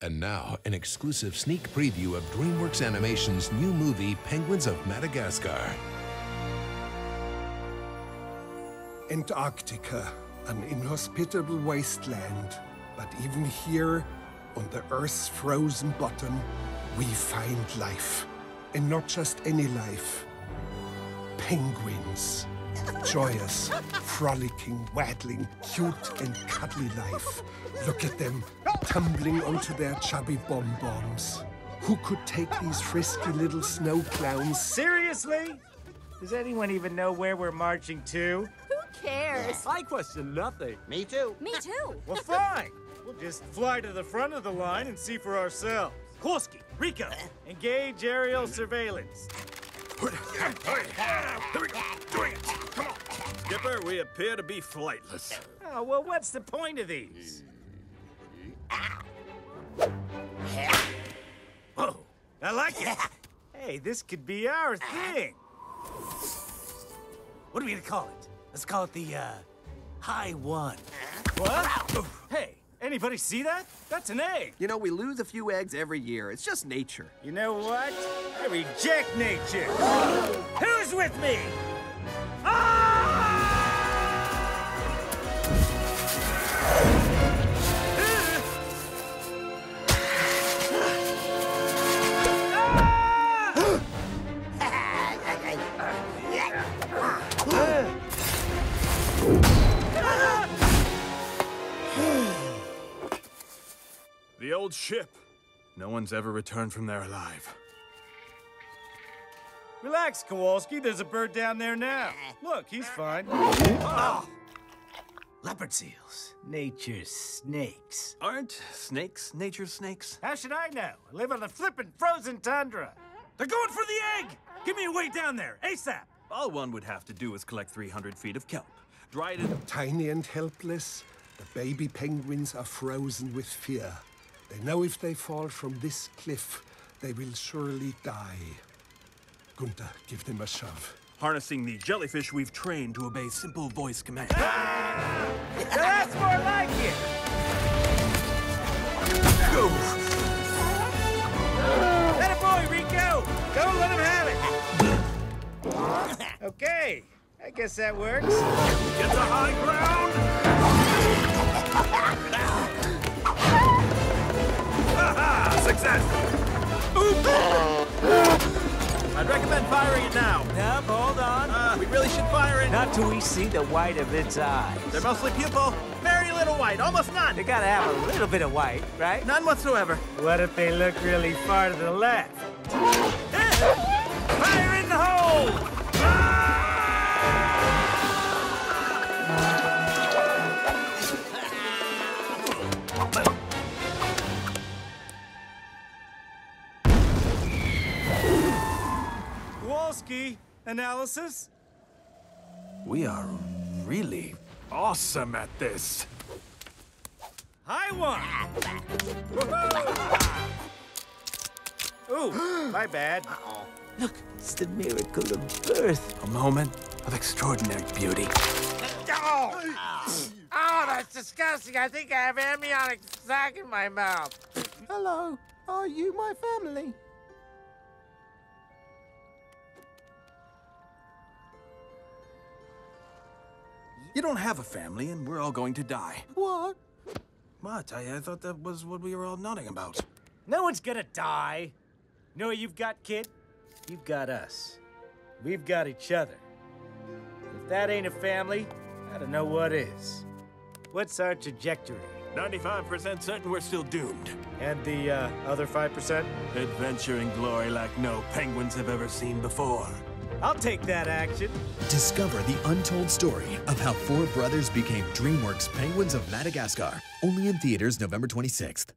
And now, an exclusive sneak preview of DreamWorks Animation's new movie, Penguins of Madagascar. Antarctica, an inhospitable wasteland. But even here, on the Earth's frozen bottom, we find life. And not just any life. Penguins. Joyous, frolicking, waddling, cute and cuddly life. Look at them, tumbling onto their chubby bomb-bombs. Who could take these frisky little snow clowns Seriously? Does anyone even know where we're marching to? Who cares? I question nothing. Me too. Me too. Well, fine. We'll just fly to the front of the line and see for ourselves. Kowalski, Rico, engage aerial surveillance. Doing it. Come on. Skipper, we appear to be flightless. Oh, well, what's the point of these? I like it. Hey, this could be our thing. What are we gonna call it? Let's call it the, uh, High One. What? Hey, anybody see that? That's an egg. You know, we lose a few eggs every year. It's just nature. You know what? I reject nature. Who's with me? Old ship. No one's ever returned from there alive. Relax, Kowalski. There's a bird down there now. Look, he's fine. Oh. Leopard seals. Nature's snakes. Aren't snakes nature's snakes? How should I know? I live on the flippin' frozen tundra. They're going for the egg! Give me a way down there, ASAP! All one would have to do is collect 300 feet of kelp, dry it in. Tiny and helpless, the baby penguins are frozen with fear. They know if they fall from this cliff, they will surely die. Gunther, give them a shove. Harnessing the jellyfish we've trained to obey simple voice commands. That's more like it! Go! Let it boy, Rico! Don't let him have it! okay, I guess that works. Get to high ground! Recommend firing it now. Now, hold on. Uh, we really should fire it. Not till we see the white of its eyes. They're mostly pupil. Very little white, almost none. They gotta have a little bit of white, right? None whatsoever. What if they look really far to the left? Fire Kowalski, analysis? We are really awesome at this. High one! Ooh, my bad. Oh, Look, it's the miracle of birth. A moment of extraordinary beauty. Oh! oh, that's disgusting. I think I have amniotic sac in my mouth. Hello, are you my family? You don't have a family, and we're all going to die. What? What? I, I thought that was what we were all nodding about. No one's gonna die. You know what you've got, kid? You've got us. We've got each other. If that ain't a family, I don't know what is. What's our trajectory? 95% certain we're still doomed. And the uh, other 5%? Adventure and glory like no penguins have ever seen before. I'll take that action. Discover the untold story of how four brothers became DreamWorks Penguins of Madagascar. Only in theaters November 26th.